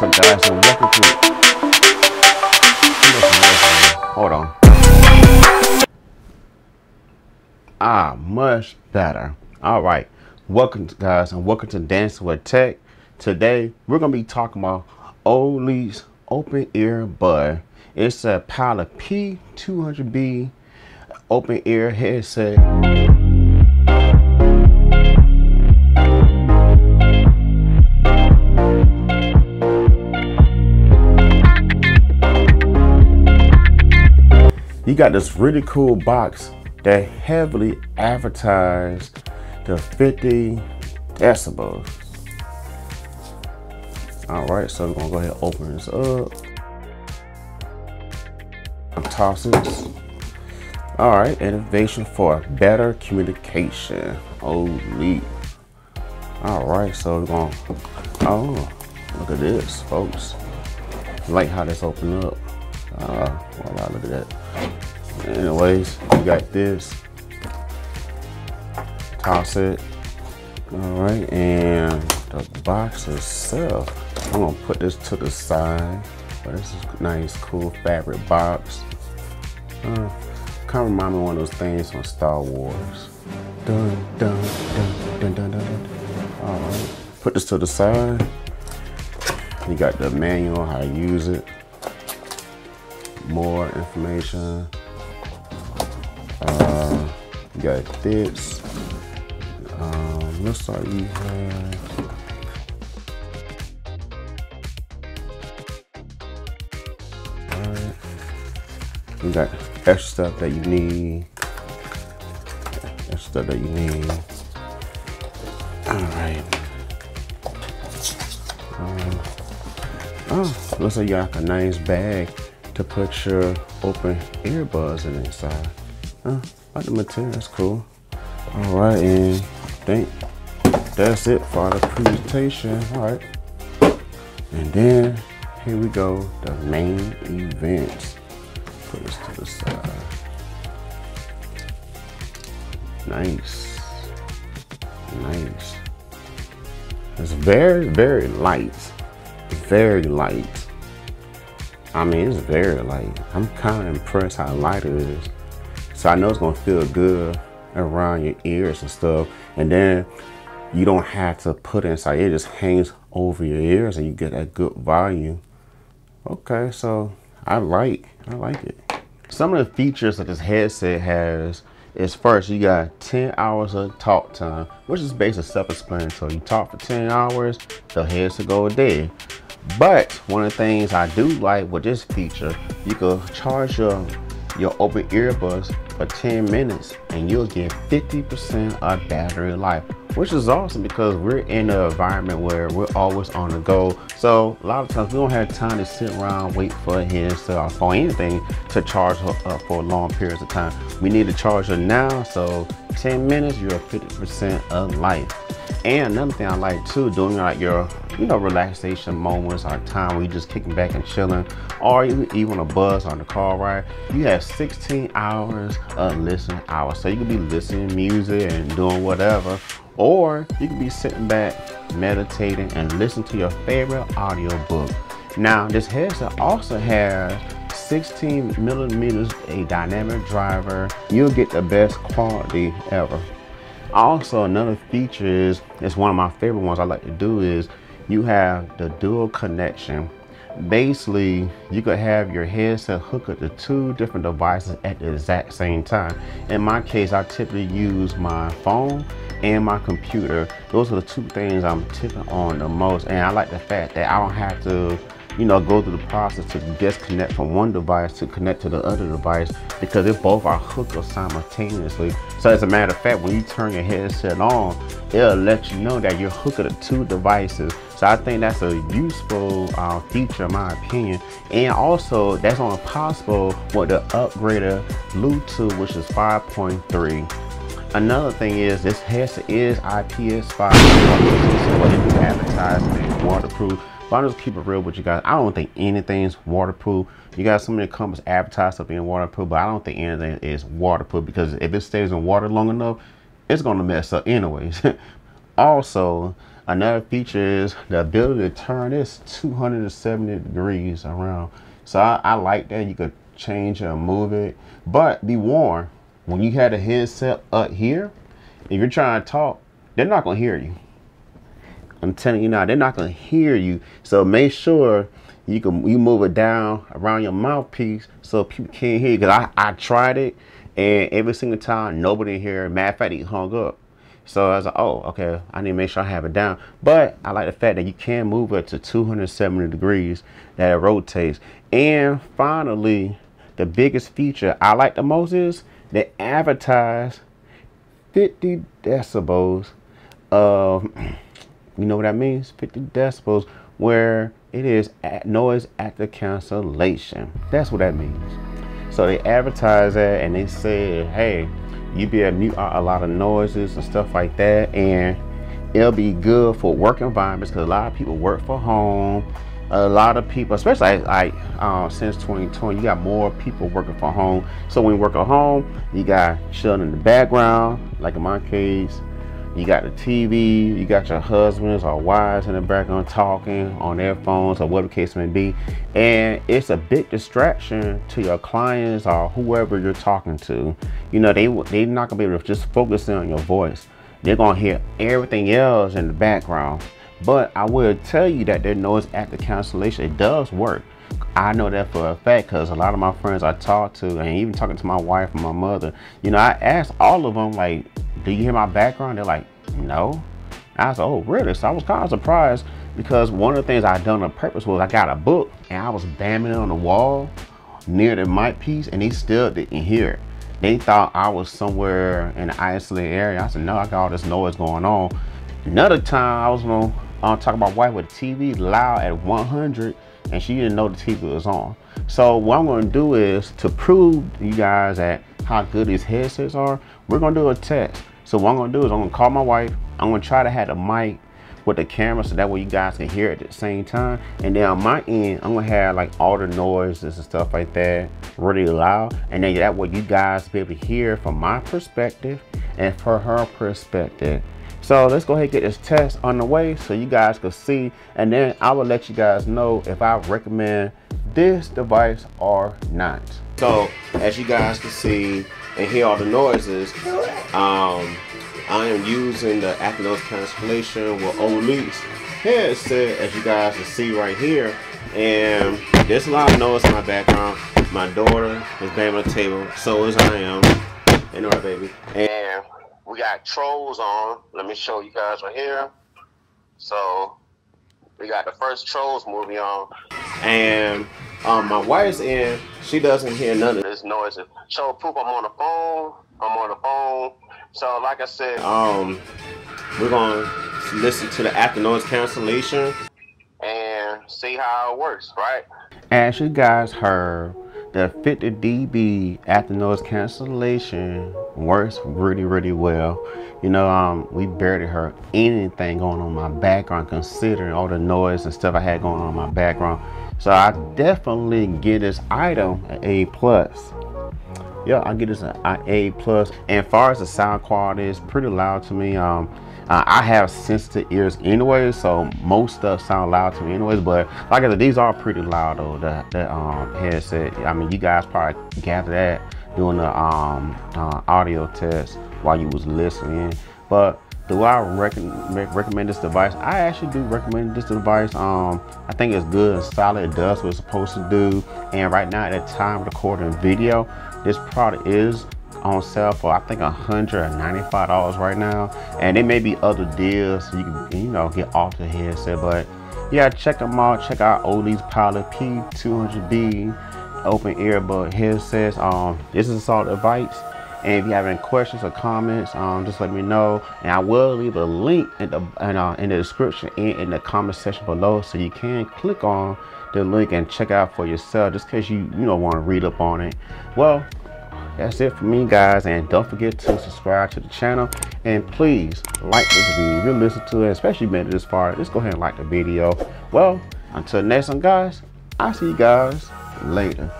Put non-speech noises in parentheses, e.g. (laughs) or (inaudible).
Up, guys, and welcome to. Hold on. Ah, much better. All right, welcome, guys, and welcome to Dancing with Tech. Today, we're gonna be talking about Oleap's open ear bud. It's a Pilot P200B open ear headset. You got this really cool box that heavily advertised the 50 decibels. All right, so we're gonna go ahead and open this up. Toss it. All right, innovation for better communication. Holy. All right, so we're gonna, oh, look at this, folks. like how this opened up. Uh, well, look at that. Anyways, you got this. Toss it. All right, and the box itself. I'm gonna put this to the side. But this is a nice, cool fabric box. Uh, kind of remind me of one of those things from Star Wars. Dun dun dun dun dun dun dun. All right, put this to the side. You got the manual how to use it. More information. Uh, you got this. Um, looks like you have. Alright. You got extra stuff that you need. Extra stuff that you need. Alright. Um, oh, looks like you got a nice bag to put your open earbuds in inside. Huh, like the material, that's cool. All right, and I think that's it for the presentation. All right. And then here we go, the main events. Put this to the side. Nice. Nice. It's very, very light. Very light. I mean, it's very light. I'm kind of impressed how light it is. So I know it's gonna feel good around your ears and stuff. And then you don't have to put it inside. It just hangs over your ears and you get that good volume. Okay, so I like, I like it. Some of the features that this headset has is first, you got 10 hours of talk time, which is basically self-explanatory. So you talk for 10 hours, the headset go dead. But one of the things I do like with this feature, you can charge your your open earbuds for 10 minutes and you'll get 50% of battery life, which is awesome because we're in an environment where we're always on the go. So a lot of times we don't have time to sit around, wait for a headset or for anything to charge up for long periods of time. We need to charge it now. So 10 minutes, you're 50% of life. And another thing I like too, doing like your, you know, relaxation moments or time where you're just kicking back and chilling, or even a buzz on the car ride, you have 16 hours of listening hours. So you can be listening music and doing whatever, or you can be sitting back, meditating and listen to your favorite audio book. Now, this headset also has 16 millimeters, a dynamic driver. You'll get the best quality ever. Also, another feature is, it's one of my favorite ones I like to do is you have the dual connection. Basically, you could have your headset hooked up to two different devices at the exact same time. In my case, I typically use my phone and my computer. Those are the two things I'm tipping on the most. And I like the fact that I don't have to you know, go through the process to disconnect from one device to connect to the other device because if both are hooked up simultaneously. So as a matter of fact, when you turn your headset on, it'll let you know that you're hooked to two devices. So I think that's a useful uh, feature in my opinion. And also that's only possible with the upgraded Bluetooth, which is 5.3. Another thing is this headset is IPX5, what it advertised waterproof. But I'll just keep it real with you guys. I don't think anything's waterproof. You got so many companies advertise stuff being waterproof, but I don't think anything is waterproof because if it stays in water long enough, it's gonna mess up anyways. (laughs) also, Another feature is the ability to turn this 270 degrees around. So I, I like that. You could change and move it. But be warned, when you had a headset up here, if you're trying to talk, they're not to hear you. I'm telling you now, they're not to hear you. So make sure you can you move it down around your mouthpiece so people can't hear you. Because I, I tried it, and every single time, nobody here. Matter of fact, he hung up. So I was like, oh, okay, I need to make sure I have it down. But I like the fact that you can move it to 270 degrees, that it rotates. And finally, the biggest feature I like the most is they advertise 50 decibels of, you know what that means? 50 decibels where it is at noise after cancellation. That's what that means. So they advertise that and they say, hey, you be able to mute out a lot of noises and stuff like that. And it'll be good for work environments because a lot of people work from home. A lot of people, especially like uh, since 2020, you got more people working from home. So when you work at home, you got children in the background, like in my case, you got the TV, you got your husbands or wives in the background talking on their phones or whatever the case may be. And it's a big distraction to your clients or whoever you're talking to. You know, they, they're not gonna be able to just focus in on your voice. They're gonna hear everything else in the background. But I will tell you that their noise after cancellation, it does work. I know that for a fact because a lot of my friends I talk to, and even talking to my wife and my mother, you know, I asked all of them, like, do you hear my background? They're like, no. I was like, oh, really? So I was kind of surprised because one of the things I done on purpose was I got a book and I was bamming it on the wall near the mic piece and they still didn't hear it. They thought I was somewhere in an isolated area. I said, no, I got all this noise going on. Another time I was gonna uh, talk about wife with TV loud at 100 and she didn't know the TV was on. So what I'm gonna do is to prove you guys that how good these headsets are, we're gonna do a test. So what I'm gonna do is I'm gonna call my wife. I'm gonna try to have the mic with the camera so that way you guys can hear it at the same time. And then on my end, I'm gonna have like all the noises and stuff like that really loud. And then that way you guys be able to hear from my perspective and for her perspective. So let's go ahead and get this test on the way so you guys can see. And then I will let you guys know if I recommend this device or not. So as you guys can see, and hear all the noises, um, I am using the after noise cancellation with Oleap's headset, as you guys can see right here. And there's a lot of noise in my background. My daughter is banging on the table, so is I am. And know baby. And we got trolls on. Let me show you guys right here. So we got the first Trolls movie on. And um, my wife's in, she doesn't hear none of this noise. So proof I'm on the phone. I'm on the phone. So like I said, um, we're gonna listen to the after noise cancellation and see how it works, right? As you guys heard, the 50 dB after noise cancellation works really, really well. You know, um, we barely heard anything going on in my background considering all the noise and stuff I had going on in my background. So I definitely give this item an A plus. Yeah, I give this an A plus. And far as the sound quality, it's pretty loud to me. Um, I have sensitive ears anyway, so most stuff sound loud to me anyways. But like I said, these are pretty loud though. That that um, headset. I mean, you guys probably gather that doing the um, uh, audio test while you was listening. But do I recommend recommend this device? I actually do recommend this device. Um, I think it's good and solid. It does what it's supposed to do. And right now, at the time of recording video, this product is on sale for I think $195 right now. And there may be other deals you can you know get off the headset. But yeah, check them out. Check out Oleap's Pilot P200B open earbud headsets. Um, this is a solid device. And if you have any questions or comments, um, just let me know. And I will leave a link in the in, uh, in the description and in the comment section below, so you can click on the link and check out for yourself, just because you you don't want to read up on it. Well, that's it for me, guys. And don't forget to subscribe to the channel. And please like this video. If you listen to it, especially you made it this far, just go ahead and like the video. Well, until next time, guys, I'll see you guys later.